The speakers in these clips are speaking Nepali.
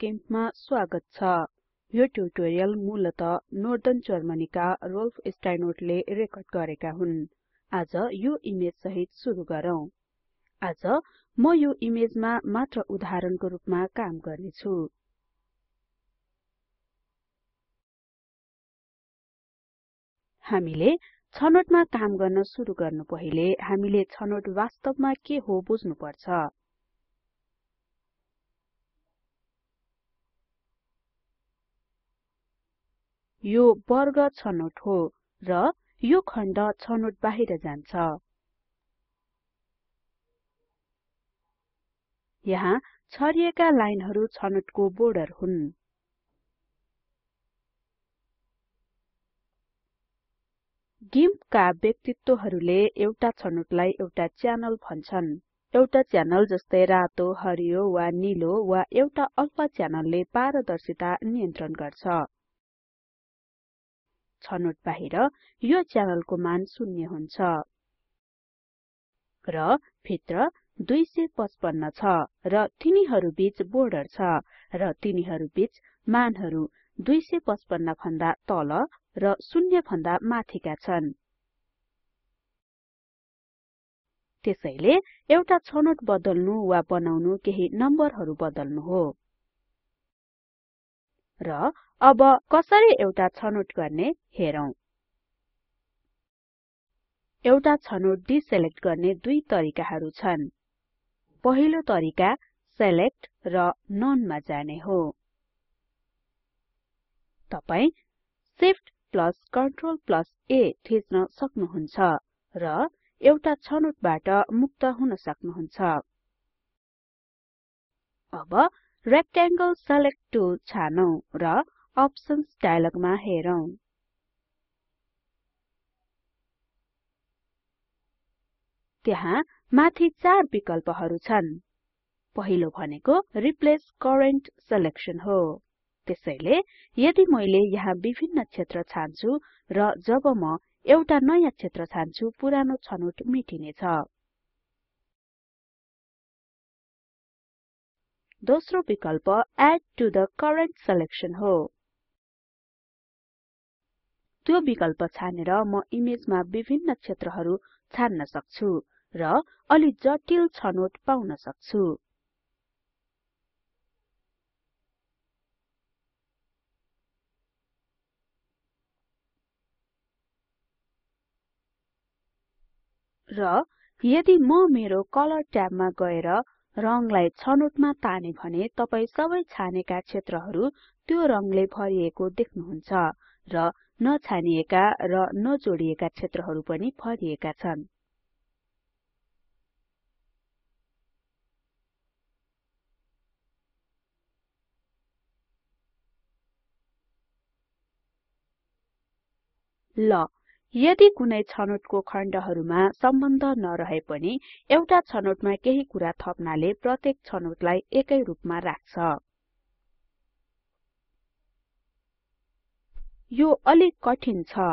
द गिम्पमा स्वागत छ। यो ट्युटोरियल मूलत नोर्दन जर्मनीका रोल्फ स्टाइनोटले रेकर्ड गरेका हुन्। आज यो इमेज सहित सुरु गरौँ। आज म यो इमेजमा मात्र उदाहरणको रूपमा काम गर्नेछु। हामीले छनोटमा काम गर्न सुरु गर्नु पहिले हामीले छनोट वास्तवमा के हो बुझ्नुपर्छ। यो वर्ग छनोट हो र यो खण्ड छनोट बाहिर जान्छ। यहाँ छरिएका लाइनहरु छनोटको बोर्डर हुन्। गिम्पका व्यक्तित्वहरूले एउटा छनोटलाई एउटा च्यानल भन्छन्। एउटा च्यानल जस्तै रातो हरियो वा नीलो वा एउटा अल्फा च्यानलले पारदर्शिता नियन्त्रण गर्छ। छनोट बाहिर यो च्यानलको मान शून्य हुन्छ। र भित्र 255 छ र तिनीहरु बीच बोर्डर छ र तिनीहरु बीच मानहरु 255 भन्दा तल र 0 भन्दा माथिका छन्। त्यसैले एउटा छनोट बदल्नु वा बनाउनु केही नम्बरहरु बदल्नु हो। र अब कसरी एउटा छनोट गर्ने हेरौं। एउटा छनोट डिसेलेक्ट गर्ने दुई तरिकाहरु छन्। पहिलो तरिका सेलेक्ट र नोन मा जाने हो। तपाई shift plus control plus A थिच्न सक्नुहुन्छ र एउटा छनोटबाट मुक्त हुन सक्नुहुन्छ। अब रेक्टेंगल सेलेक्ट टुल छानौं र अप्सन्स डायलगमा हेरौं। त्यहाँ माथि चार विकल्पहरु छन्। पहिलो भनेको रिप्लेस करेन्ट सिलेक्सन हो। त्यसैले यदि मैले यहाँ विभिन्न क्षेत्र छान्छु र जब म एउटा नयाँ क्षेत्र छान्छु पुरानो छनोट मेटिनेछ। दोस्रो विकल्प add to the current selection हो। त्यो विकल्प छानेर म इमेजमा विभिन्न क्षेत्रहरु छान्न सक्छु र अलि जटिल छनोट पाउन सक्छु। र यदि म मेरो कलर ट्याबमा गएर रङलाई छनोटमा ताने भने तपाई सबै छानेका क्षेत्रहरु त्यो रङले भरिएको देख्नुहुन्छ र नछानिएका र नजोडिएका क्षेत्रहरु पनि भरिएका छन्। ल यदि कुनै छनोटको खण्डहरुमा सम्बन्ध नरहे पनि एउटा छनोटमा केही कुरा थप्नाले प्रत्येक छनोटलाई एकै रूपमा राख्छ। यो अलिक कठिन छ।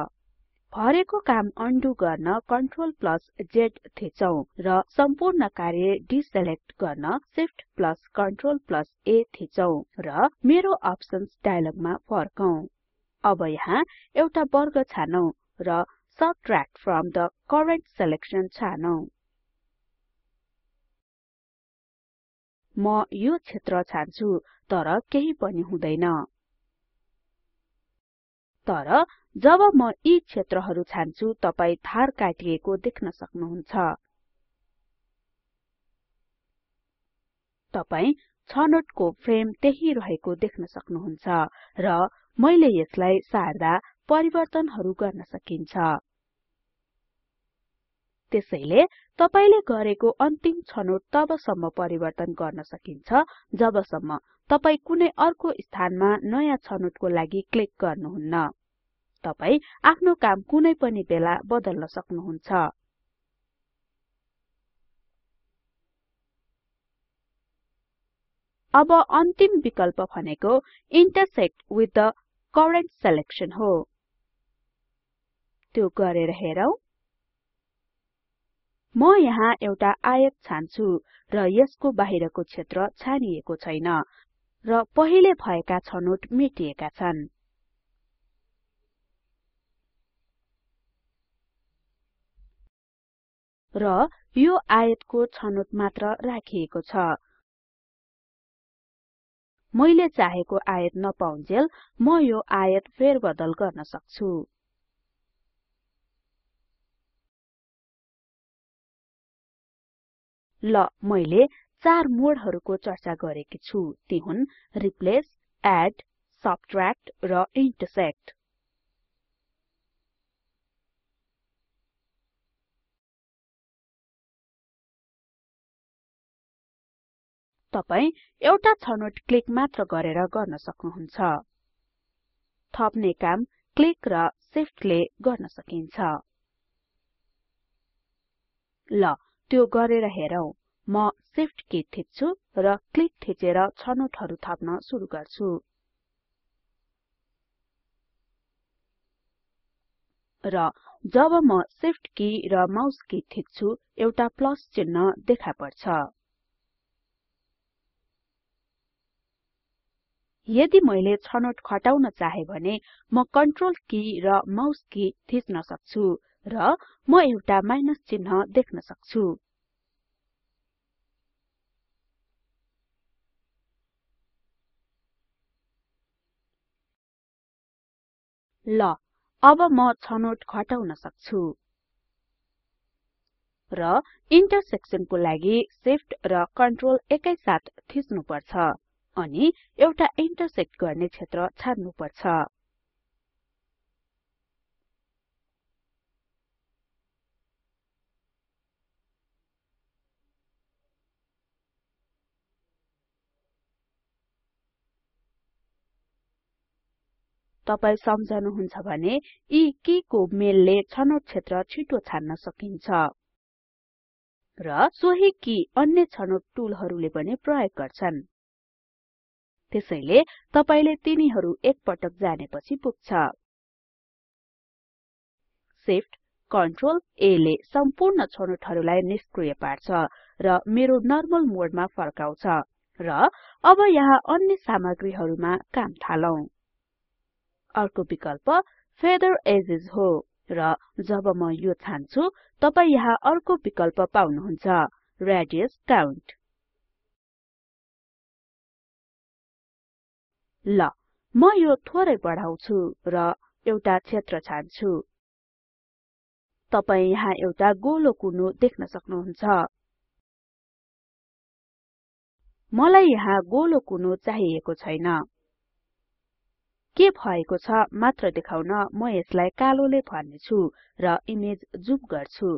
भरेको काम अन्डु गर्न कन्ट्रोल प्लस Z थिचौं र सम्पूर्ण कार्य डिसेलेक्ट गर्न shift plus control plus A थिचौं र मेरो अप्सन्स डायलगमा फर्कौं। अब यहाँ एउटा वर्ग छानौं। र subtract from the current selection छानौं म यो क्षेत्र छान्छु तर केही पनि हुँदैन। तर जब म यी क्षेत्रहरु छान्छु तपाई धार काटिएको देख्न सक्नुहुन्छ। तपाई छनोटको फ्रेम त्यही रहेको देख्न सक्नुहुन्छ र मैले यसलाई सार्दा परिवर्तनहरु गर्न सकिन्छ। त्यसैले तपाईले गरेको अन्तिम छनोट तबसम्म परिवर्तन गर्न सकिन्छ जबसम्म तपाई कुनै अर्को स्थानमा नयाँ छनोटको लागि क्लिक गर्नुहुन्न। तपाई आफ्नो काम कुनै पनि बेला बदल्न सक्नुहुन्छ। अब अन्तिम विकल्प भनेको intersect with the current selection हो। त्यो गरेर हेरौं। म यहाँ एउटा आयत छान्छु र यसको बाहिरको क्षेत्र छानिएको छैन र पहिले भएका छनोट मेटिएका छन्। र यो आयतको छनोट मात्र राखिएको छ। मैले चाहेको आयत नपाउन्जेल म यो आयत फेरबदल गर्न सक्छु। ल मैले चार मोडहरुको चर्चा गरेकी छु। ती हुन् रिप्लेस एड सबट्र्याक्ट र इन्टरसेक्ट तपाई एउटा छनोट क्लिक मात्र गरेर गर्न सक्नुहुन्छ। थप्ने काम क्लिक र शिफ्टले गर्न सकिन्छ। ल त्यो गरेर हेरौं। म शिफ्ट की थिच्छु र क्लिक थिचेर छनोटहरु थप्न सुरु गर्छु। र जब म शिफ्ट की र माउस की थिच्छु एउटा प्लस चिन्ह देखा पर्छ। यदि मैले छनोट खटाउन चाहे भने म कन्ट्रोल की र माउस की थिच्न सक्छु। र म एउटा माइनस चिन्ह देख्न सक्छु। ल अब म छनोट घटाउन सक्छु। र इन्टरसेक्सनको लागि शिफ्ट र कन्ट्रोल एकैसाथ थिच्नु पर्छ अनि एउटा इन्टरसेक्ट गर्ने क्षेत्र छान्नु तपाई सम्झनुहुन्छ भने यी कीको मेलले छनोट क्षेत्र छिटो छान्न सकिन्छ। र सोही की अन्य छनोट टुलहरुले पनि प्रयोग गर्छन्। त्यसैले तपाईले तिनीहरु एकपटक जानेपछि पुग्छ। शिफ्ट कन्ट्रोल A ले सम्पूर्ण छनोटहरुलाई निष्क्रिय पार्छ र मेरो नर्मल मोडमा फर्काउँछ र अब यहाँ अन्य सामग्रीहरुमा काम थालौं। अर्को विकल्प फेदर एजेस हो। र जब म यो छान्छु तपाई यहाँ अर्को विकल्प पाउनुहुन्छ रेडियस काउन्ट ल म यो थोरै बढाउँछु र एउटा क्षेत्र छान्छु। तपाई यहाँ एउटा गोलो कुनो देख्न सक्नुहुन्छ। मलाई यहाँ गोलो कुनो चाहिएको छैन। के भएको छ मात्र देखाउन म यसलाई कालोले भर्नेछु र इमेज जुम गर्छु।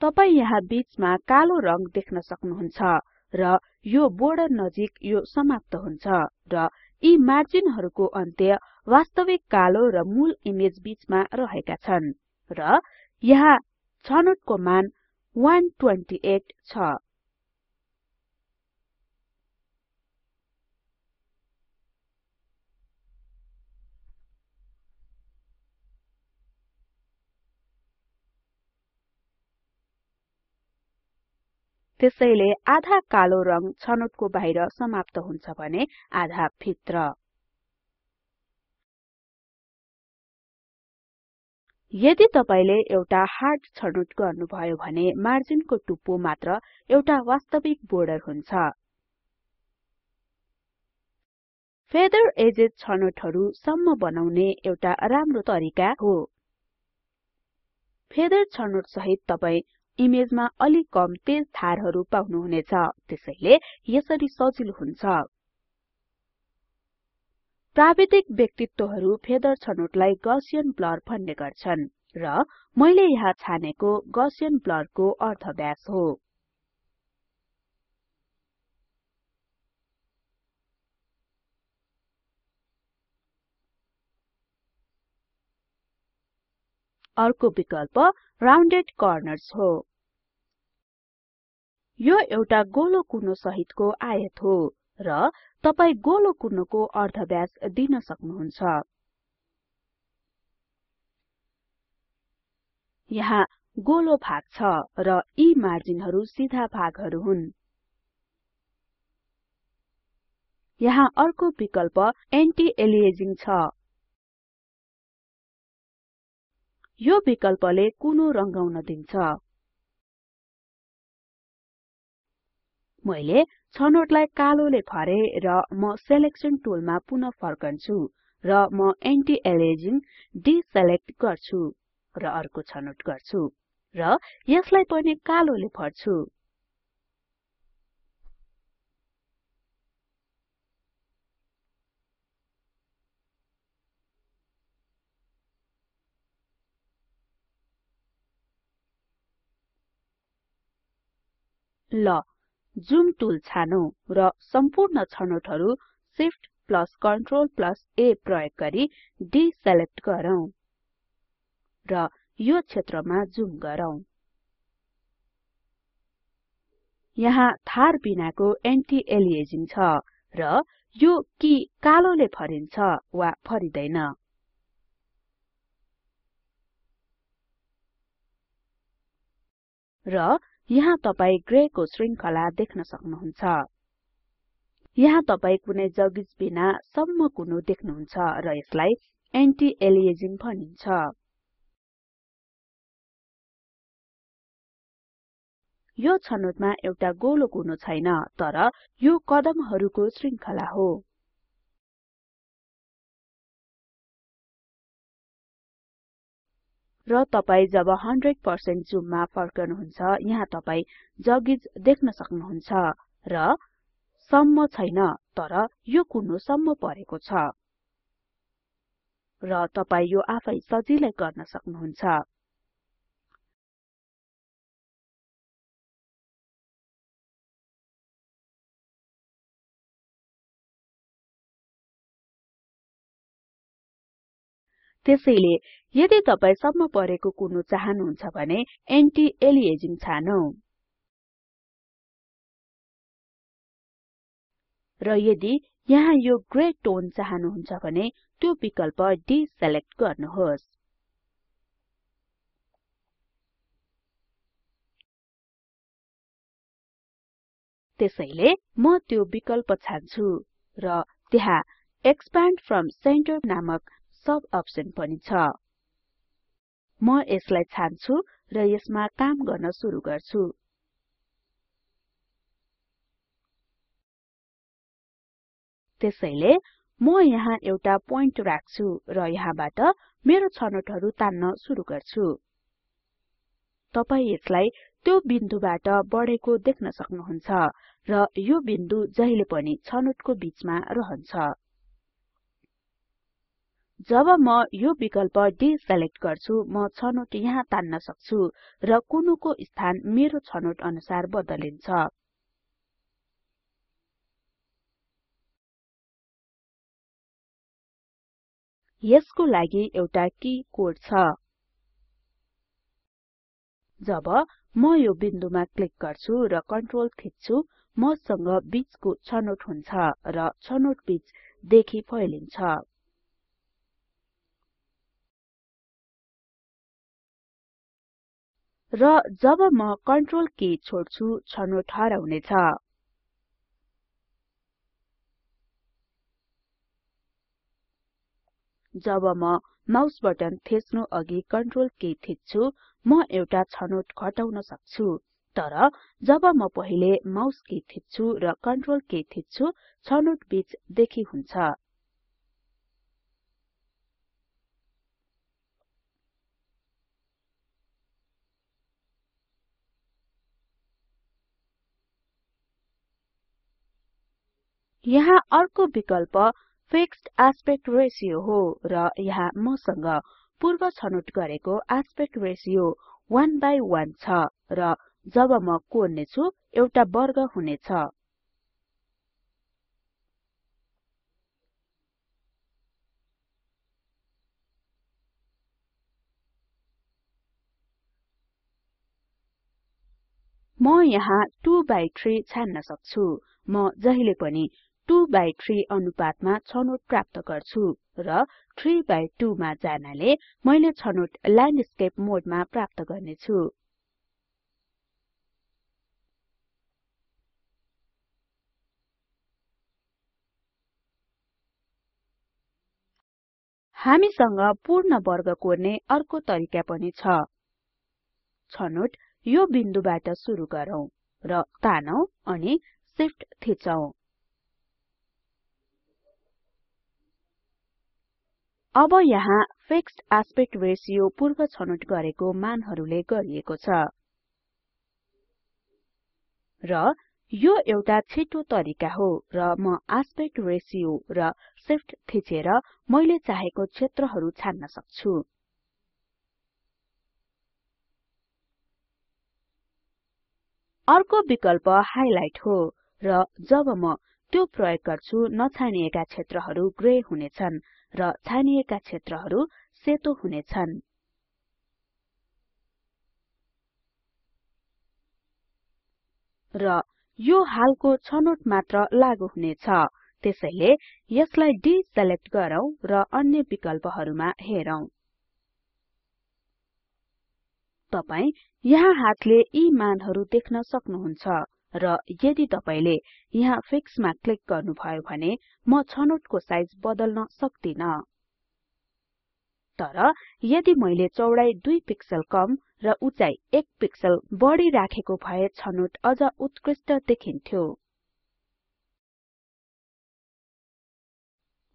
तपाई यहाँ बीचमा कालो रंग देख्न सक्नुहुन्छ र यो बोर्डर नजिक यो समाप्त हुन्छ र यी मार्जिनहरुको अन्त्य वास्तविक कालो र मूल इमेज बीचमा रहेका छन् र यहाँ छनोटको मान 128 छ। त्यसैले आधा कालो रंग छनोटको बाहिर समाप्त हुन्छ भने आधा भित्र। यदि तपाईले एउटा हार्ड छनोट गर्नुभयो भने मार्जिनको टुप्पो मात्र एउटा वास्तविक बोर्डर हुन्छ। फेदर एजेस छनोटहरु सम्म बनाउने एउटा राम्रो तरिका हो। फेदर छनोट सहित तपाई इमेजमा अलि कम तेज धारहरु पाउनुहुनेछ। त्यसैले यसरी सजिलो हुन्छ। प्राविधिक व्यक्तित्वहरु फेदर छनोटलाई गसियन ब्लर भन्ने गर्छन् र मैले यहाँ छानेको गसियन ब्लरको अर्धव्यास हो। अर्को विकल्प राउन्डेड कर्नर्स हो। यो एउटा गोलो कुनो सहितको आयत हो र तपाई गोलो कुनोको अर्धव्यास दिन सक्नुहुन्छ। यहाँ गोलो भाग छ र यी मार्जिनहरु सिधा भागहरु हुन्। यहाँ अर्को विकल्प एन्टी एलियासिंग छ। यो विकल्पले कुनो रंगाउन दिन्छ। मैले छनोटलाई कालोले भरे र म सेलेक्सन टुलमा पुनः फर्कन्छु र म एन्टी एलियासिंग डिसेलेक्ट गर्छु र अर्को छनोट गर्छु र यसलाई पनि कालोले भर्छु ल जुम टुल छानौं र सम्पूर्ण छनोटहरु shift plus control plus A प्रयोग गरी डिसेलेक्ट गरौँ र यो क्षेत्रमा जुम गरौँ। यहाँ थार बिनाको एन्टी एलियासिंग छ र यो कि कालोले भरिन्छ वा भरिदैन र यहाँ तपाई ग्रे को श्रृंखला देख्न सक्नुहुन्छ। यहाँ तपाई कुनै जगिज बिना सम्म कुनो देख्नुहुन्छ र यसलाई एन्टी एलियासिंग भनिन्छ। यो छनोटमा एउटा गोलो कुनो छैन तर यो कदमहरुको श्रृंखला हो। र तपाई जब 100% जुममा फर्कनुहुन्छ यहाँ तपाई जगिज देख्न सक्नुहुन्छ र सम्म छैन तर यो कुनो सम्म परेको छ। र तपाई यो आफै सजिलै गर्न सक्नुहुन्छ। त्यसैले यदि तपाई सम्म परेको कुनो चाहनुहुन्छ भने एन्टी एलियासिंग छानौं। र यदि यहाँ यो ग्रे टोन चाहनुहुन्छ भने त्यो विकल्प डिसेलेक्ट गर्नुहोस्। त्यसैले म त्यो विकल्प छान्छु र त्यहाँ एक्सपान्ड फ्रम सेन्टर नामक सब अप्सन पनि छ। म यसलाई छान्छु र यसमा काम गर्न सुरु गर्छु। त्यसैले म यहाँ एउटा प्वाइन्ट राख्छु र यहाँबाट मेरो छनोटहरु तान्न सुरु गर्छु। तपाई यसलाई त्यो बिन्दुबाट बढेको देख्न सक्नुहुन्छ र यो बिन्दु जहिले पनि छनोटको बीचमा रहन्छ। जब म यो विकल्प डिसेलेक्ट गर्छु म छनोट यहाँ तान्न सक्छु र कुनुको स्थान मेरो छनोट अनुसार बदलिन्छ। यसको लागि एउटा की कोड छ। जब म यो बिन्दुमा क्लिक गर्छु र कन्ट्रोल थिच्छु मसँग बीचको छनोट हुन्छ र छनोट बीच देखि फैलिन्छ। र जब म कन्ट्रोल की छोड्छु छनोट हराउनेछ जब म माउस बटन थिच्नु अघि कन्ट्रोल की थिच्छु म एउटा छनोट घटाउन सक्छु। तर जब म पहिले माउस की थिच्छु र कन्ट्रोल की थिच्छु छनोट बीच देखि हुन्छ। यहाँ अर्को विकल्प फिक्स्ड एस्पेक्ट रेशियो हो र यहाँ मसँग पूर्व छनोट गरेको एस्पेक्ट रेशियो 1 बाइ 1 छ र जब म कोर्ने छु एउटा वर्ग हुनेछ। म यहाँ 2 बाइ 3 छान्न सक्छु। म जहिले पनि 2 बाइ 3 अनुपातमा छनोट प्राप्त गर्छु र 3 बाइ 2 मा जानाले मैले छनोट ल्यान्डस्केप मोडमा प्राप्त गर्नेछु। हामीसँग पूर्ण वर्ग कोर्ने अर्को तरिका पनि छ। छनोट यो बिन्दुबाट सुरु गरौँ र तानौं अनि शिफ्ट थिचौं। अब यहाँ फिक्स्ड एस्पेक्ट रेशियो पूर्व छनोट गरेको मानहरुले गरिएको छ। र यो एउटा छिटो तरिका हो र म आस्पेक्ट रेशियो र शिफ्ट थिचेर मैले चाहेको क्षेत्रहरू छान्न सक्छु। अर्को विकल्प हाइलाइट हो र जब म त्यो प्रयोग गर्छु नछानिएका क्षेत्रहरू ग्रे हुनेछन्। र छानिएका क्षेत्रहरू सेतो हुनेछन्। र यो हालको छनोट मात्र लागू हुनेछ। त्यसैले यसलाई डिसेलेक्ट गरौँ र अन्य विकल्पहरुमा हेरौं। तपाई यहाँ हातले यी मानहरु देख्न सक्नुहुन्छ। र यदि तपाईले यहाँ फिक्समा क्लिक गर्नुभयो भने म छनोटको साइज बदल्न सक्दिन। तर यदि मैले चौडाई 2 पिक्सल कम र उचाइ 1 पिक्सल बढी राखेको भए छनोट अझ उत्कृष्ट देखिन्थ्यो।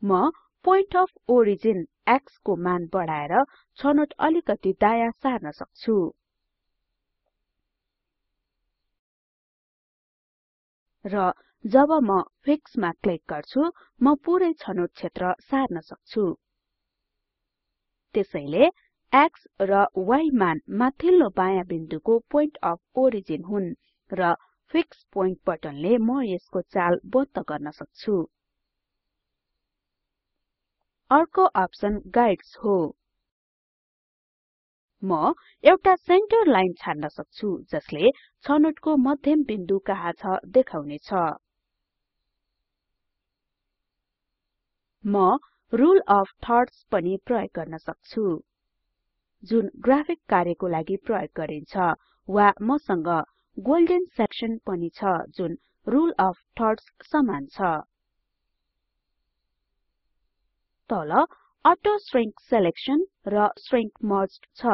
म पोइन्ट अफ ओरिजिन x को मान बढाएर छनोट अलिकति दायाँ सार्न सक्छु। र जब म फिक्समा क्लिक गर्छु म पुरै छनोट क्षेत्र सार्न सक्छु। त्यसैले x र y मान माथिल्लो बायाँ बिन्दुको पोइन्ट अफ ओरिजिन हुन् र फिक्स पोइन्ट बटनले म यसको चाल बन्द गर्न सक्छु। अर्को अप्सन गाइड्स हो। म एउटा सेन्टर लाइन छान्न सक्छु जसले छनोटको मध्यम बिन्दु कहाँ छ देखाउने छ म रुल अफ थर्ड्स पनि प्रयोग गर्न सक्छु। जुन ग्राफिक कार्यको लागि प्रयोग गरिन्छ वा मसँग गोल्डन सेक्सन पनि छ जुन रुल अफ थर्ड्स समान छ। तल अटो श्रिंक सिलेक्सन र श्रिंक मर्ज्ड छ.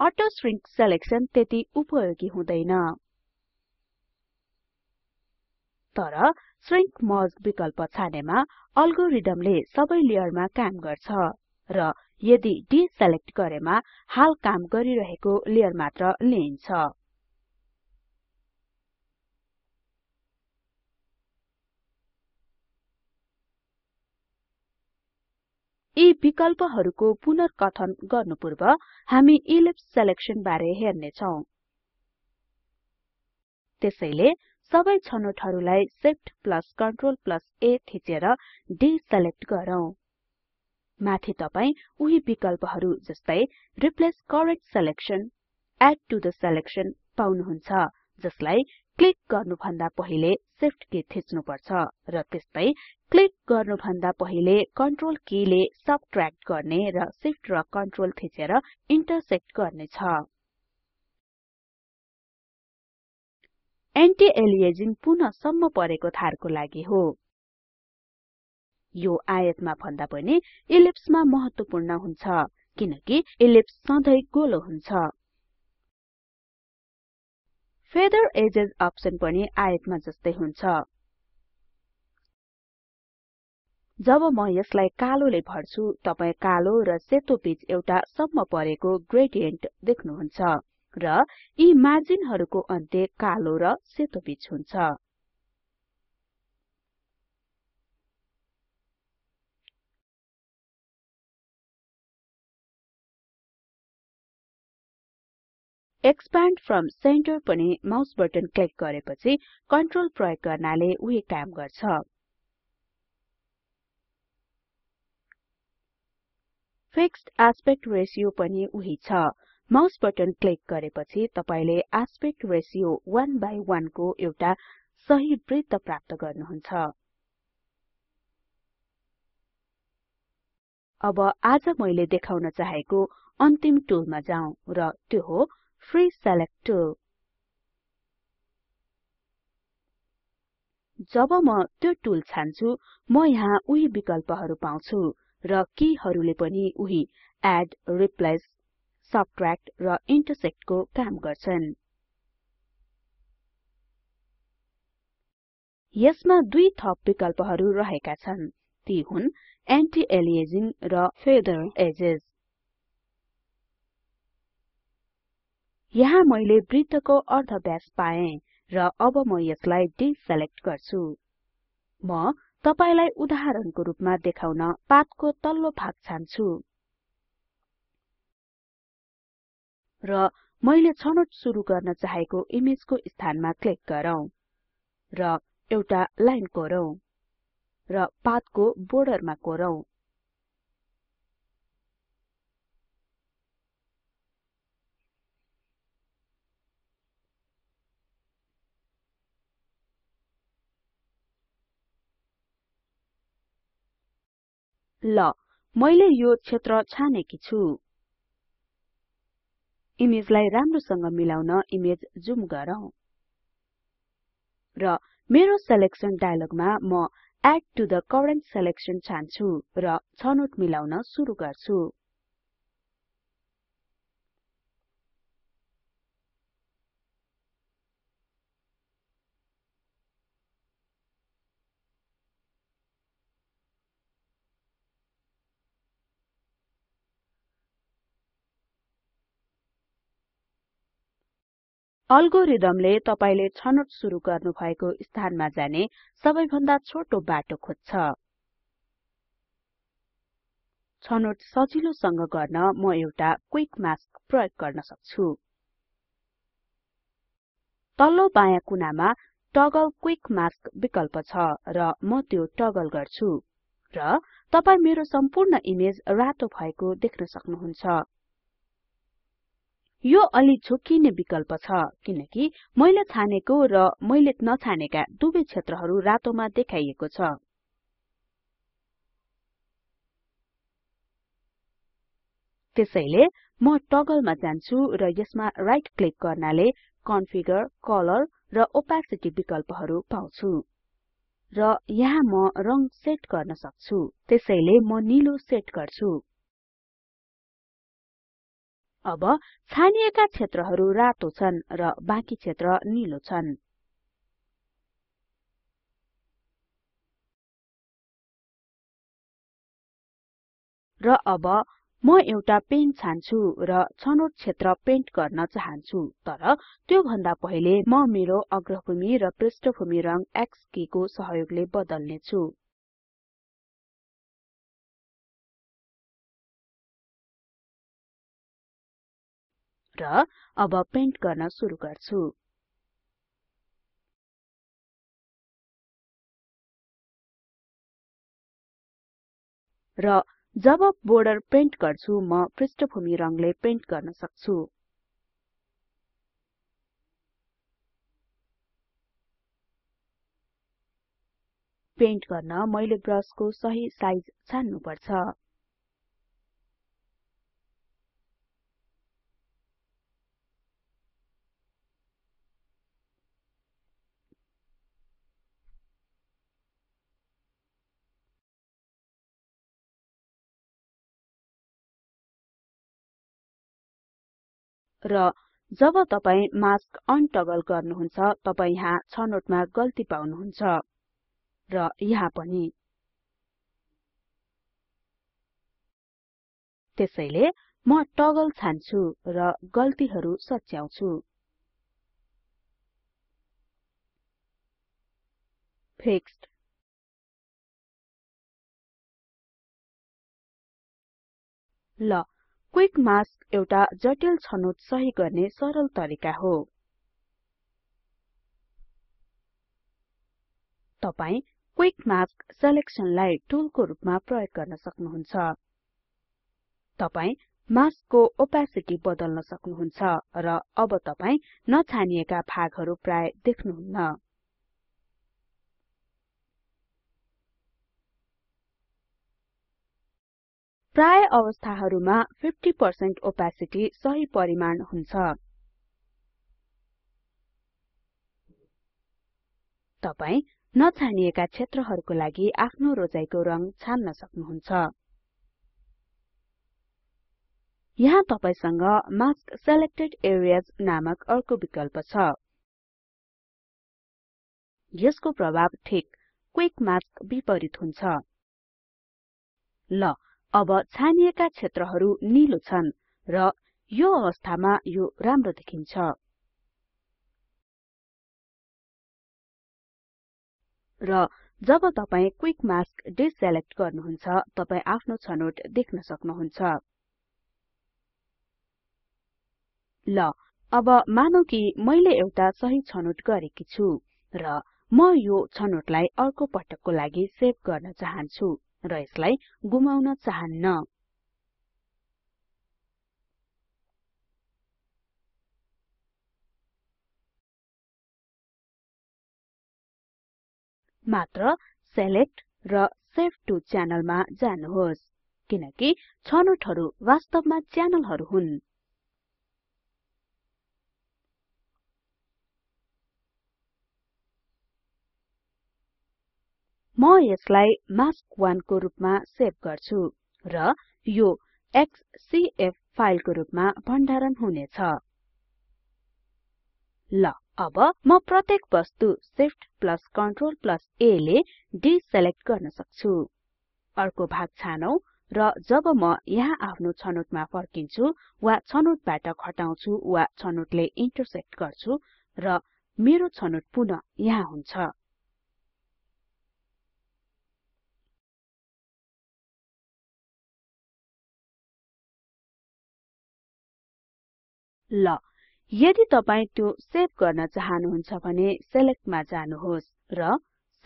अटो श्रिंक सिलेक्सन त्यति उपयोगी हुँदैन। तर श्रिंक मर्ज विकल्प छानेमा अल्गोरिदमले सबै लेयरमा काम गर्छ र यदि डिसेलेक्ट गरेमा हाल काम गरिरहेको लेयर मात्र लिइन्छ। यी विकल्पहरुको पुनर्कथन गर्नुपूर्व हामी इलिप्स सिलेक्सन बारे हेर्ने छौं। त्यसैले सबै छनोटहरुलाई Shift plus Ctrl plus A थिचेर डिसेलेक्ट गरौँ। माथि तपाई उही विकल्पहरु जस्तै replace correct selection add to the selection पाउनुहुन्छ जसलाई क्लिक गर्नु भन्दा पहिले Shift की थिच्नु पर्छ र त्यस्तै क्लिक गर्नु भन्दा पहिले Ctrl कीले सबट्र्याक्ट गर्ने र Shift र Ctrl थिचेर इन्टरसेक्ट गर्ने छ एन्टी एलियाजिङ पुनः सम्म परेको धारको लागि हो। यो आयतमा भन्दा पनि इलिप्समा महत्वपूर्ण हुन्छ किनकि इलिप्स सधैं गोलो हुन्छ। फेदर एजेस अप्सन पनि आयतमा जस्तै हुन्छ। जब म यसलाई कालोले भर्छु तपाई कालो र सेतो बीच एउटा सम्म परेको ग्रेडियन्ट देख्नुहुन्छ र यी मार्जिनहरुको अन्त्य कालो र सेतो बीच हुन्छ। एक्सप्यान्ड फ्रम सेन्टर पनि माउस बटन क्लिक गरेपछि कन्ट्रोल प्रयोग गर्नाले उही काम गर्छ। फिक्स्ड एस्पेक्ट रेशियो पनि उही छ। माउस बटन क्लिक गरेपछि तपाईले एस्पेक्ट रेशियो 1 बाइ 1 को एउटा सही वृत्त प्राप्त गर्नुहुन्छ। अब आज मैले देखाउन चाहेको अन्तिम टुलमा जाउँ र त्यो हो फ्री सेलेक्ट टुल जब म त्यो टुल छान्छु म यहाँ उही विकल्पहरु पाउँछु र कीहरुले पनि उही एड रिप्लेस सबट्र्याक्ट र इन्टरसेक्ट को काम गर्छन्। यसमा दुई थप विकल्पहरु रहेका छन्। ती हुन् एन्टी एलियासिंग र फेदर एजेस यहाँ मैले वृत्तको अर्धव्यास पाएँ र अब म यसलाई डिसेलेक्ट गर्छु। म तपाईलाई उदाहरणको रूपमा देखाउन पातको तल्लो भाग छान्छु। र मैले छनोट सुरु गर्न चाहेको इमेजको स्थानमा क्लिक गरौँ र एउटा लाइन कोरौं र पातको बोर्डरमा कोरौं। ल मैले यो क्षेत्र छानेकी छु। इमेजलाई राम्रोसँग मिलाउन इमेज जुम गरौँ। र मेरो सेलेक्सन डायलगमा म add to the current selection छान्छु र छनोट मिलाउन सुरु गर्छु। अल्गोरिदमले तपाईले छनोट सुरु गर्नुभएको स्थानमा जाने सबैभन्दा छोटो बाटो खोज्छ। छनोट सजिलोसँग गर्न म एउटा क्विक मास्क प्रयोग गर्न सक्छु। तल्लो बायाँ कुनामा टगल क्विक मास्क विकल्प छ र म त्यो टगल गर्छु। र तपाई मेरो सम्पूर्ण इमेज रातो भएको देख्न सक्नुहुन्छ। यो अलि झुक्किने विकल्प छ किनकि मैले छानेको र मैले नछानेका दुवै क्षेत्रहरू रातोमा देखाइएको छ। त्यसैले म टगलमा जान्छु र यसमा राइट क्लिक गर्नाले कन्फिगर कलर र ओपेसिटी विकल्पहरू पाउँछु र यहाँ म रंग सेट गर्न सक्छु। त्यसैले म निलो सेट गर्छु। अब छानिएका क्षेत्रहरू रातो छन् र बाँकी क्षेत्र निलो छन्। र अब म एउटा पेन छान्छु र छनोट क्षेत्र पेन्ट गर्न चाहन्छु तर त्यो भन्दा पहिले म मेरो अग्रभूमि र पृष्ठभूमि रंग X की को सहयोगले बदल्ने छु र अब पेन्ट गर्न सुरु गर्छु। र जब बोर्डर पेन्ट गर्छु म पृष्ठभूमि रंगले पेन्ट गर्न सक्छु। पेन्ट गर्न मैले ब्रशको सही साइज छान्नु र जब तपाई मास्क अनटगल गर्नुहुन्छ तपाई यहाँ छनोटमा गल्ती पाउनुहुन्छ। र यहाँ पनि। त्यसैले म टगल छान्छु र गल्तीहरु सच्याउँछु। फिक्स्ड ल क्विक मास्क एउटा जटिल छनोट सही गर्ने सरल तरिका हो। तपाई क्विक मास्क सेलेक्सनलाई टुलको रूपमा प्रयोग गर्न सक्नुहुन्छ। तपाई मास्कको ओपेसिटी बदल्न सक्नुहुन्छ र अब तपाई नछानिएका भागहरु प्राय देख्नुहुन्न। प्राय अवस्थाहरुमा 50% ओपेसिटी सही परिमाण हुन्छ। तपाई नछानिएका क्षेत्रहरुको लागि आफ्नो रोजाइको रंग छान्न सक्नुहुन्छ। यहाँ तपाईसँग मास्क सेलेक्टेड एरियाज नामक अर्को विकल्प छ। यसको प्रभाव ठीक क्विक मास्क विपरीत हुन्छ। ल अब छानिएका क्षेत्रहरु निलो छन् र यो अवस्थामा यो राम्रो देखिन्छ। र जब तपाई क्विक मास्क डिसेलेक्ट गर्नुहुन्छ तपाई आफ्नो छनोट देख्न सक्नुहुन्छ। ल अब मानौ कि मैले एउटा सही छनोट गरेकी छु र म यो छनोटलाई अर्को पटकको लागि सेभ गर्न चाहन्छु। र यसलाई गुमाउन चाहन्न। मात्र सेलेक्ट र सेभ टु च्यानलमा जानुहोस् किनकि छनोटहरु वास्तवमा च्यानलहरु हुन्। म यसलाई मास्क 1 को रूपमा सेभ गर्छु र यो एक्ससीएफ फाइलको रूपमा भण्डारण हुनेछ। ल अब म प्रत्येक वस्तु Shift Ctrl A ले डिसेलेक्ट गर्न सक्छु। अर्को भाग छानौं र जब म यहाँ आफ्नो छनोटमा फर्किन्छु वा छनोटबाट खटाउँछु वा छनोटले इन्टरसेक्ट गर्छु र मेरो छनोट पुनः यहाँ हुन्छ। ल यदि तपाई त्यो सेभ गर्न चाहनुहुन्छ भने सेलेक्ट मा जानुहोस् र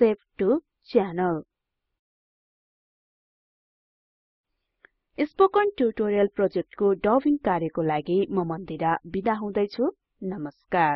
save to channel. Spoken tutorial प्रोजेक्टको डबिङ कार्यको लागि म मन्दिरा बिदा हुदैछु। नमस्कार।